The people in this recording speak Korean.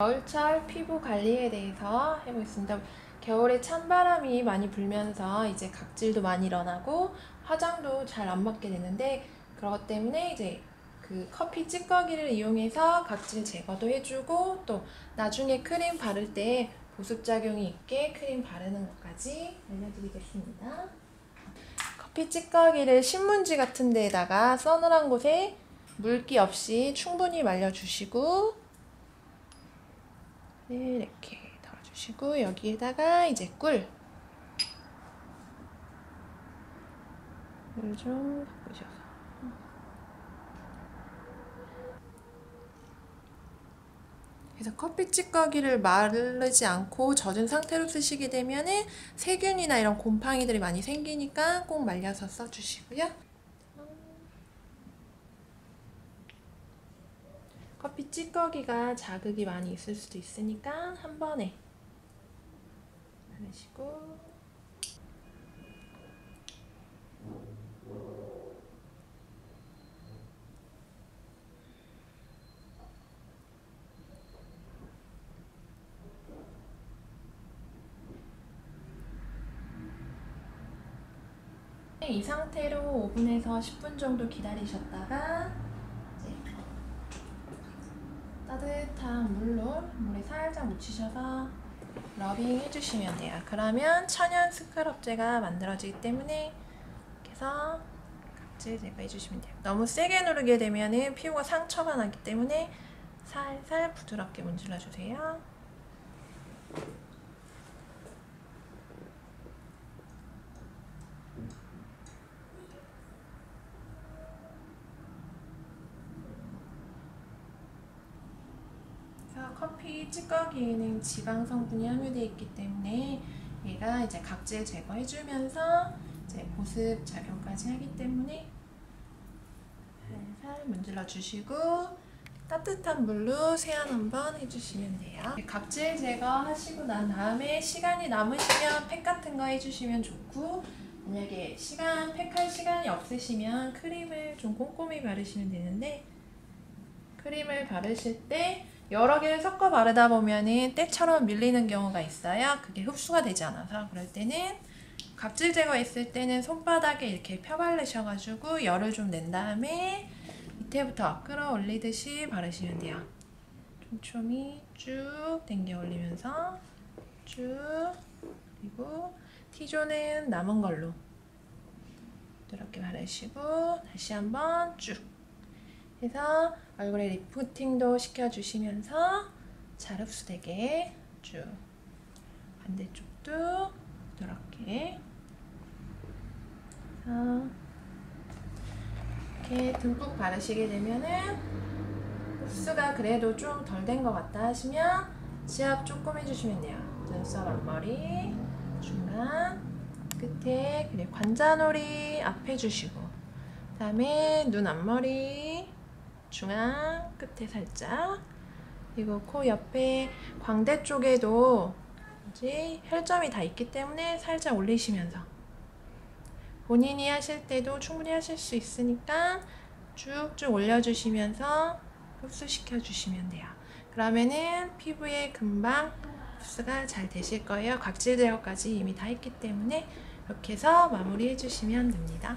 겨울철 피부 관리에 대해서 해보겠습니다. 겨울에 찬바람이 많이 불면서 이제 각질도 많이 일어나고 화장도 잘 안 맞게 되는데 그것 때문에 이제 그 커피 찌꺼기를 이용해서 각질 제거도 해주고 또 나중에 크림 바를 때 보습작용이 있게 크림 바르는 것까지 알려드리겠습니다. 커피 찌꺼기를 신문지 같은 데에다가 서늘한 곳에 물기 없이 충분히 말려주시고 네, 이렇게 덜어주시고 여기에다가 이제 꿀. 물좀 바꾸셔서. 그래서 커피 찌꺼기를 마르지 않고 젖은 상태로 쓰시게 되면은 세균이나 이런 곰팡이들이 많이 생기니까 꼭 말려서 써주시고요. 커피 찌꺼기가 자극이 많이 있을 수도 있으니까 한 번에. 바르시고. 이 상태로 5분에서 10분 정도 기다리셨다가 이제 따뜻한 물로 물에 살짝 묻히셔서 러빙 해주시면 돼요. 그러면 천연 스크럽제가 만들어지기 때문에 이렇게 해서 각질 제거해 주시면 돼요. 너무 세게 누르게 되면 피부가 상처가 나기 때문에 살살 부드럽게 문질러 주세요. 커피 찌꺼기에는 지방 성분이 함유되어 있기 때문에 얘가 이제 각질 제거해주면서 이제 보습 작용까지 하기 때문에 살살 문질러 주시고 따뜻한 물로 세안 한번 해주시면 돼요. 각질 제거하시고 난 다음에 시간이 남으시면 팩 같은 거 해주시면 좋고 만약에 시간 팩할 시간이 없으시면 크림을 좀 꼼꼼히 바르시면 되는데 크림을 바르실 때 여러 개를 섞어 바르다 보면은 때처럼 밀리는 경우가 있어요. 그게 흡수가 되지 않아서 그럴 때는 각질 제거했을 때는 손바닥에 이렇게 펴 바르셔가지고 열을 좀 낸 다음에 밑에부터 끌어올리듯이 바르시면 돼요. 촘촘히 쭉 당겨 올리면서 쭉 그리고 T존은 남은 걸로 이렇게 바르시고 다시 한번 쭉 해서 얼굴에 리프팅도 시켜주시면서 잘 흡수되게 쭉 반대쪽도 해서 이렇게 듬뿍 바르시게 되면은 흡수가 그래도 좀 덜 된 것 같다 하시면 지압 조금 해주시면 돼요. 눈썹 앞머리, 중간, 끝에 그리고 관자놀이 앞에 주시고 그다음에 눈 앞머리 중앙 끝에 살짝 그리고 코 옆에 광대 쪽에도 이제 혈점이 다 있기 때문에 살짝 올리시면서 본인이 하실 때도 충분히 하실 수 있으니까 쭉쭉 올려주시면서 흡수시켜 주시면 돼요. 그러면은 피부에 금방 흡수가 잘 되실 거예요. 각질 제거까지 이미 다 했기 때문에 이렇게 해서 마무리 해 주시면 됩니다.